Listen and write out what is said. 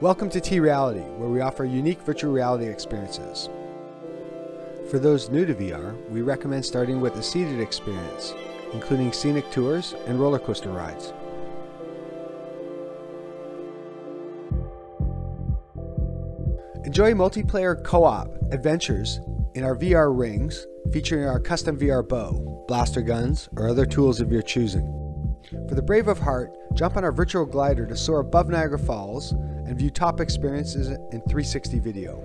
Welcome to T-Reality, where we offer unique virtual reality experiences. For those new to VR, we recommend starting with a seated experience, including scenic tours and roller coaster rides. Enjoy multiplayer co-op adventures in our VR rings, featuring our custom VR bow, blaster guns, or other tools of your choosing. For the brave of heart, jump on our virtual glider to soar above Niagara Falls and view top experiences in 360 video.